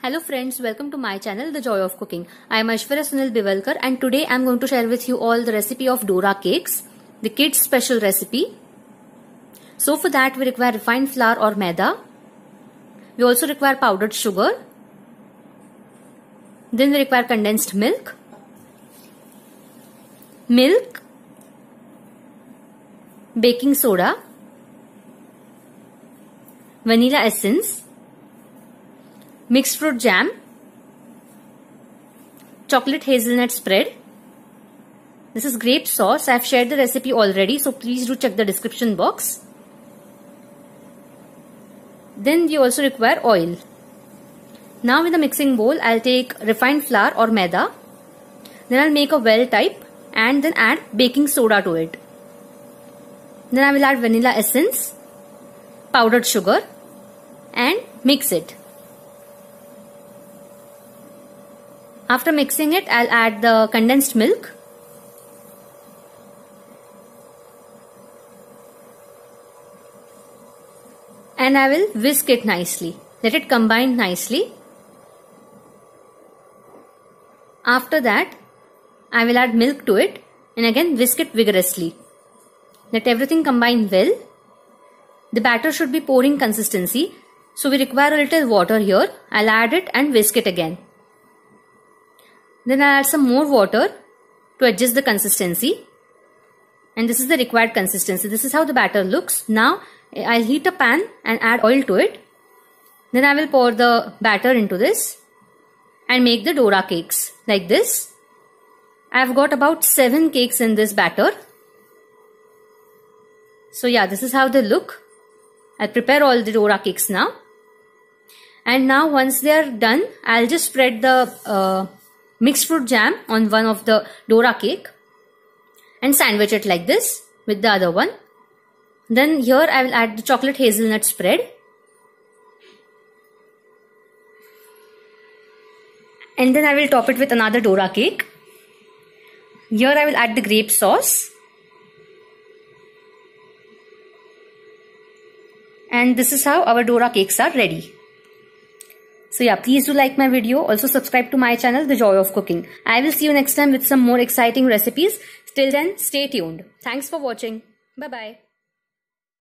Hello friends, welcome to my channel The Joy of Cooking. I am Aishwarya Sunil Bivalkar and today I am going to share with you all the recipe of Dora cakes, the kids special recipe. So for that we require refined flour or maida. We also require powdered sugar. Then we require condensed milk, milk, baking soda, vanilla essence, mixed fruit jam, chocolate hazelnut spread. This is grape sauce. I have shared the recipe already so please do check the description box. Then we also require oil. Now in the mixing bowl I'll take refined flour or maida. Then I'll make a well type and then add baking soda to it. Then I will add vanilla essence, powdered sugar and mix it. After mixing it, I'll add the condensed milk. And I will whisk it nicely. Let it combine nicely. After that, I will add milk to it and again whisk it vigorously. Let everything combine well. The batter should be pouring consistency. So we require a little water here. I'll add it and whisk it again. Then I'll add some more water to adjust the consistency. And this is the required consistency. This is how the batter looks. Now I'll heat a pan and add oil to it. Then I will pour the batter into this and make the Dora cakes like this. I've got about 7 cakes in this batter. So yeah, this is how they look. I'll prepare all the Dora cakes now. And now once they are done, I'll just spread the uh, mixed fruit jam on one of the Dora cake and sandwich it like this with the other one. Then here I will add the chocolate hazelnut spread. And then I will top it with another Dora cake. Here I will add the grape sauce. And this is how our Dora cakes are ready. So yeah, please do like my video. Also subscribe to my channel, The Joy of Cooking. I will see you next time with some more exciting recipes. Till then, stay tuned. Thanks for watching. Bye-bye.